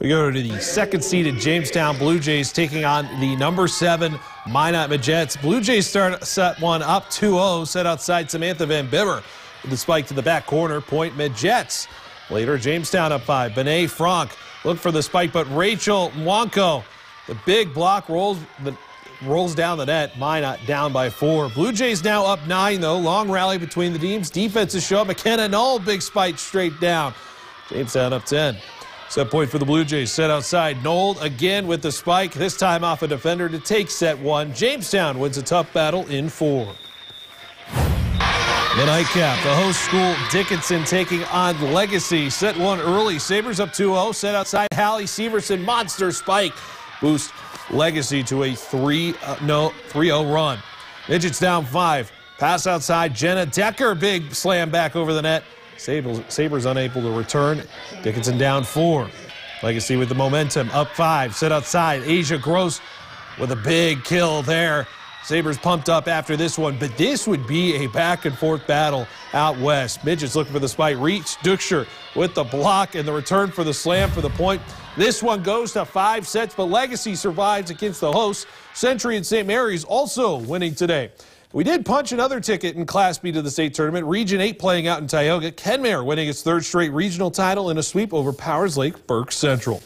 We go to the second seeded Jamestown Blue Jays taking on the number seven Minot Majettes. Blue Jays start set one up 2-0, set outside Samantha Van Bibber with the spike to the back corner. Point Majettes. Later, Jamestown up five. Benet Franck look for the spike, but Rachel Mwanko, the big block rolls the rolls down the net. Minot down by four. Blue Jays now up nine, though. Long rally between the teams. Defenses show up. McKenna Knoll, big spike straight down. Jamestown up 10. Set point for the Blue Jays. Set outside. Nold again with the spike. This time off a defender to take set one. Jamestown wins a tough battle in four. The nightcap, the host school Dickinson taking on Legacy. Set one early. Sabres up 2-0. Set outside Hallie Severson. Monster spike. Boost Legacy to a 3 uh, no 3-0 run. Midgets down five. Pass outside. Jenna Decker. Big slam back over the net. Sabres, Sabres unable to return. Dickinson down four. Legacy with the momentum, up five. Set outside. Asia Gross with a big kill there. Sabres pumped up after this one, but this would be a back and forth battle out west. Midgets looking for the spike. Reach Duxer with the block and the return for the slam for the point. This one goes to five sets, but Legacy survives against the hosts. Century and St. Mary's also winning today. We did punch another ticket in Class B to the state tournament. Region 8 playing out in Tioga. Kenmare winning its third straight regional title in a sweep over Powers Lake Burke Central.